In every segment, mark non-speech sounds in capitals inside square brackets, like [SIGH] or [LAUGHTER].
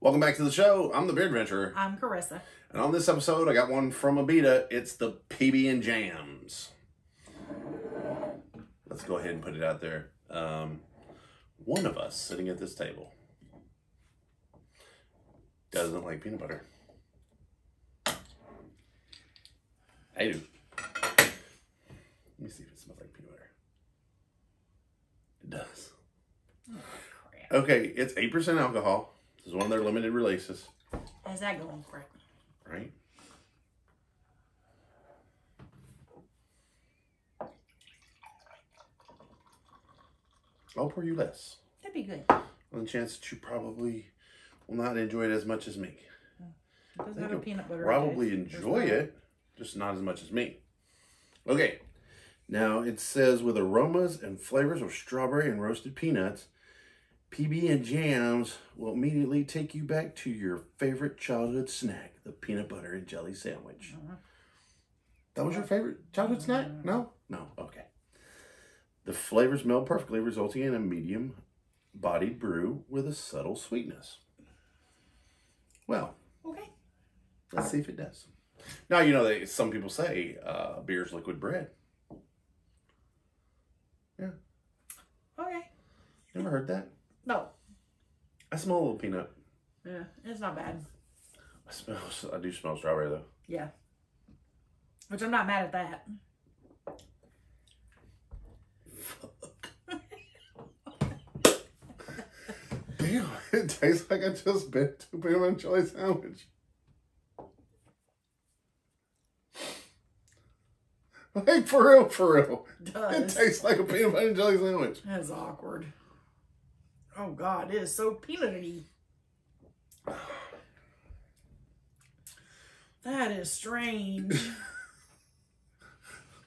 Welcome back to the show. I'm the Beer Adventurer. I'm Carissa. And on this episode, I got one from Abita. It's the PB and Jams. Let's go ahead and put it out there. Um, one of us sitting at this table doesn't like peanut butter. I do. Let me see if it smells like peanut butter. It does. Crap. Okay, it's 8% alcohol. This is one of their limited releases, How's that going for it? right? I'll pour you less. That'd be good. On the chance that you probably will not enjoy it as much as me. It does have a peanut butter. Probably. Enjoy no- it, just not as much as me. Okay, now it says with aromas and flavors of strawberry and roasted peanuts, PB and jams will immediately take you back to your favorite childhood snack, the peanut butter and jelly sandwich. Uh-huh. That was your favorite childhood snack? No? No, okay. The flavors meld perfectly, resulting in a medium bodied brew with a subtle sweetness. Well, Okay. Let's see if it does. Now you know they some people say uh, beer's liquid bread. Yeah, Okay. never heard that. No. I smell a little peanut. Yeah, it's not bad. I smell. I do smell strawberry though. Yeah. Which I'm not mad at that. [LAUGHS] Damn, it tastes like I just bit a peanut butter and jelly sandwich. Like for real, for real. It It tastes like a peanut butter and jelly sandwich. That's awkward. Oh God, it is so peanutty. That is strange. [LAUGHS]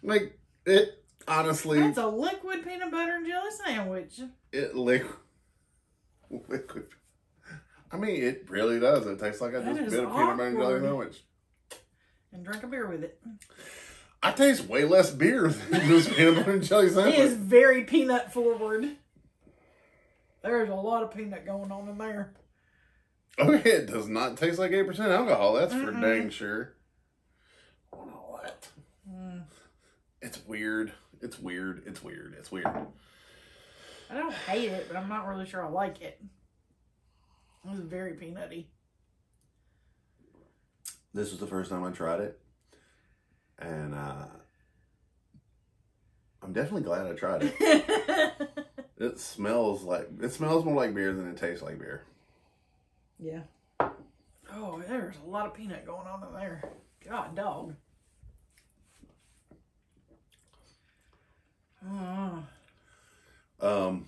Like it honestly. That's a liquid peanut butter and jelly sandwich. It liquid. Liquid. I mean, it really does. It tastes like I That just bit a peanut butter and jelly sandwich. And drink a beer with it. I taste way less beer [LAUGHS] than just peanut butter and jelly sandwich. It is very peanut forward. There's a lot of peanut going on in there. Okay, it does not taste like 8% alcohol. That's for Mm-mm. dang sure. Oh, no, what? Mm. It's weird. It's weird. It's weird. It's weird. I don't hate it, but I'm not really sure I like it. It was very peanutty. This was the first time I tried it. And uh, I'm definitely glad I tried it. [LAUGHS] It smells like it smells more like beer than it tastes like beer. yeah. Oh, there's a lot of peanut going on in there. God, dog. Oh, Um,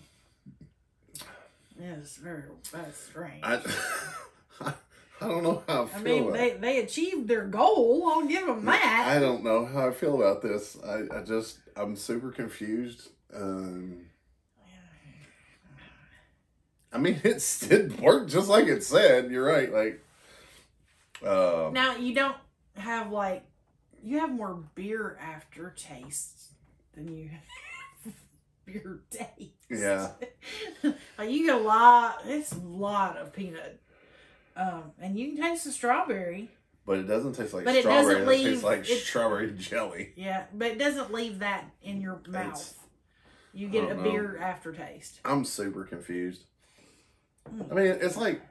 yeah, it's very, that's strange. I, [LAUGHS] I don't know how I mean, about they, they achieved their goal. I'll give them that. I don't know how I feel about this. I, I just I'm super confused. Um, I mean, [LAUGHS] it's it worked just like it said. You're right. Like, um, Now you don't have like you have more beer aftertaste than you have [LAUGHS] beer taste. Yeah. [LAUGHS] like you get a lot. It's a lot of peanut, um, and you can taste the strawberry. but it doesn't taste like But it strawberry. doesn't It tastes like strawberry jelly. Yeah, but it doesn't leave that in your mouth. You get a know. beer aftertaste. I'm super confused. Mm. I mean, it's like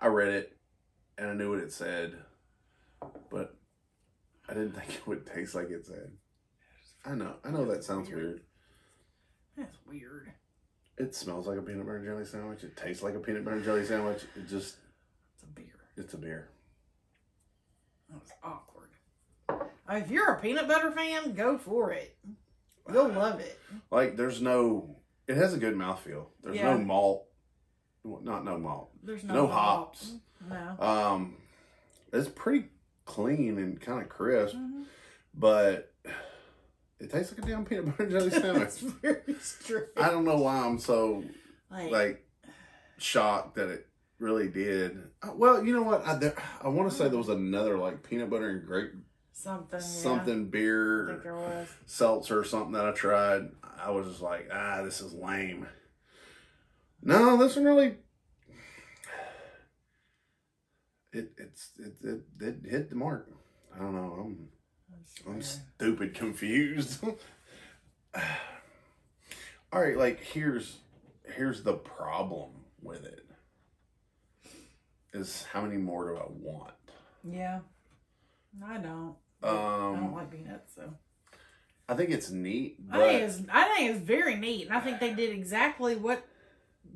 I read it and I knew what it said, but I didn't think it would taste like it said. I know, I know that sounds weird. That's weird. It smells like a peanut butter jelly sandwich. It tastes like a peanut butter jelly sandwich. It just, It's a beer. it's a beer. That's awkward. Uh, If you're a peanut butter fan, go for it. You'll love it. Like, there's no, it has a good mouthfeel. There's Yeah. no malt, well, not no malt. There's no, No hop. hops. No. Um, it's pretty clean and kind of crisp, Mhm. but it tastes like a damn peanut butter and jelly [LAUGHS] That's sandwich. very strange. I don't know why I'm so Like, like shocked that it really did. Uh, Well, you know what? I there, I want to say there was another like peanut butter and grape something. Yeah. something think beer seltzer or something that I tried. I was just like, ah, this is lame. No, this one really. it it's it, it, it hit the mark. I don't know. I'm I'm stupid confused. [LAUGHS] All right, like here's here's the problem with it. Is how many more do I want? Yeah. I don't. I don't Um like peanuts, so I think it's neat, I think it's I think it's very neat, and I think they did exactly what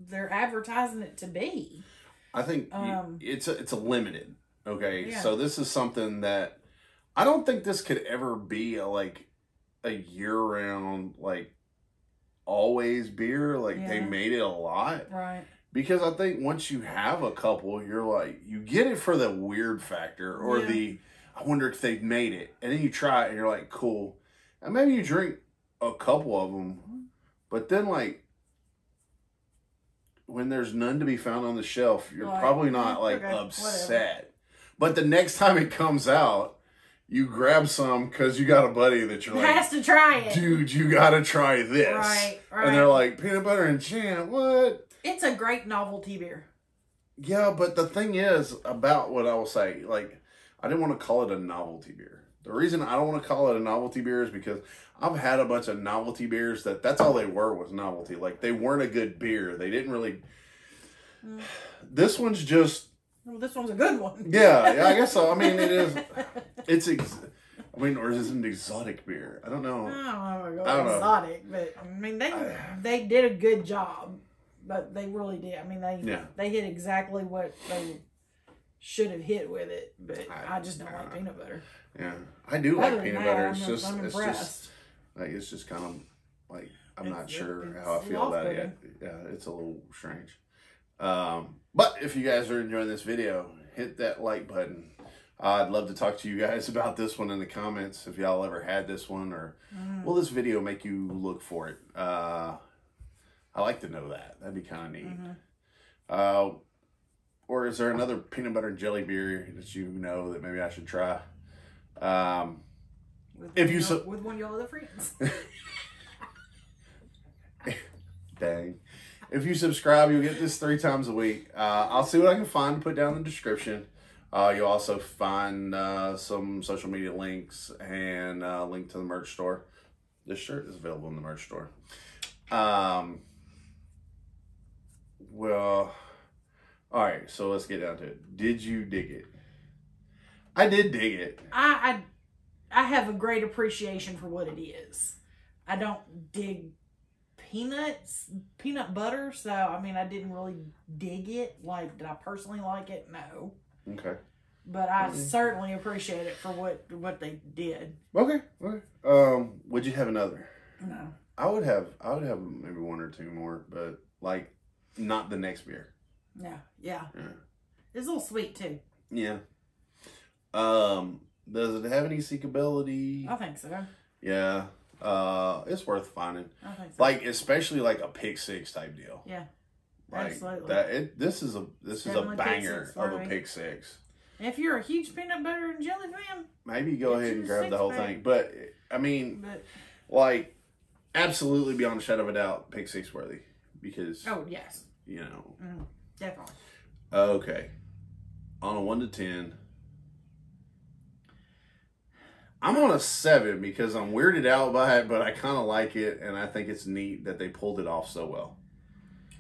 they're advertising it to be. I think you- Um, it's a, it's a limited. Okay, Yeah. so this is something that I don't think this could ever be a like a year round like always beer. Like they made it a lot Right. Because I think once you have a couple, you're like you get it for the weird factor or Yeah. the I wonder if they've made it, and then you try it and you're like cool, and maybe you drink a couple of them, but then like. When there's none to be found on the shelf, you're Like, probably not "Mm, [LAUGHS] like okay, upset. But the next time it comes out, you grab some because you got a buddy that you're like, Has to try it. dude, you gotta try this. Right, right. And they're like, peanut butter and jam, what? It's a great novelty beer. Yeah, but the thing is about what I will say, like, I didn't want to call it a novelty beer. The reason I don't want to call it a novelty beer is because I've had a bunch of novelty beers that that's all they were was novelty. Like they weren't a good beer. They didn't really. Mm. This one's just Well, this one's a good one. yeah, yeah. I guess so. I mean, it is. [LAUGHS] It's ex- I mean, or is it an exotic beer? I don't I know. don't know I don't know. exotic, but I mean they I- they did a good job, but they really did. I mean they Yeah. they hit exactly what they should have hit with it, but I- I, just don't like peanut butter. Yeah, I do like Other than peanut butter. I'm, It's just, I'm it's just like it's just kind of like I'm It's- not sure how I feel about it yet. Yeah, it's a little strange. Um, but if you guys are enjoying this video, hit that like button. I'd love to talk to you guys [LAUGHS] about this one in the comments if y'all ever had this one or Mm. will this video make you look for it? Uh, I like to know that. That'd be kind of neat. Mhm. Uh, or is there another peanut butter and jelly beer that you know that maybe I should try? Um, With If one you of so- your- with one of your other friends. [LAUGHS] Dang. If you subscribe, you'll get this three times a week. Uh, I'll see what I can find to put down in the description. Uh, you'll also find uh, some social media links and uh, link to the merch store. This shirt is available in the merch store. Um, well, all right, so let's get down to it. Did you dig it? I did dig it. I, I I have a great appreciation for what it is. I don't dig peanuts, peanut butter, so I mean I didn't really dig it. Like did I personally like it? No. Okay. But I Mhm. certainly appreciate it for what what they did. Okay. Okay. Um, would you have another? No. I would have I would have maybe one or two more, but like not the next beer. Yeah. Yeah. Yeah. It's a little sweet too. Yeah. Um does it have any seekability? I think so. Yeah. Uh it's worth finding. I think so. Like especially like a pick six type deal. Yeah. Like Absolutely. that it this is a this is a banger of a pick six. if you're a huge peanut butter and jelly fan, Maybe go ahead and grab the whole six-pack. thing. But I mean but like absolutely beyond a shadow of a doubt pick six worthy. Because oh yes, you know mm, definitely. Okay. On a one to ten. I'm on a seven because I'm weirded out by it, but I kind of like it, and I think it's neat that they pulled it off so well.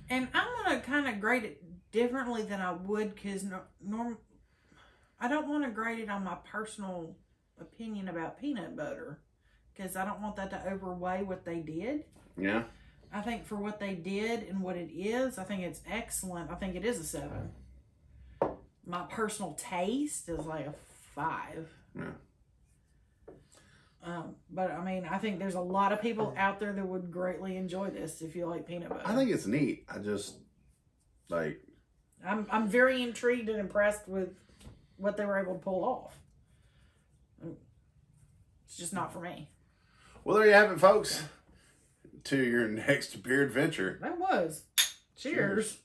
And I'm gonna kind of grade it differently than I would because no, norm, I don't want to grade it on my personal opinion about peanut butter because I don't want that to overweigh what they did. Yeah. I think for what they did and what it is, I think it's excellent. I think it is a seven. My personal taste is like a five. Yeah. Um, but I mean, I think there's a lot of people out there that would greatly enjoy this if you like peanut butter. I think it's neat. I just like I'm I'm very intrigued and impressed with what they were able to pull off. It's just not for me. well, there you have it, folks. To your [LAUGHS] next beer adventure. That was. Cheers. Cheers.